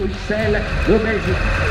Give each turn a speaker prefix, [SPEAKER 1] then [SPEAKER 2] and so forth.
[SPEAKER 1] Marcos Sela, do México.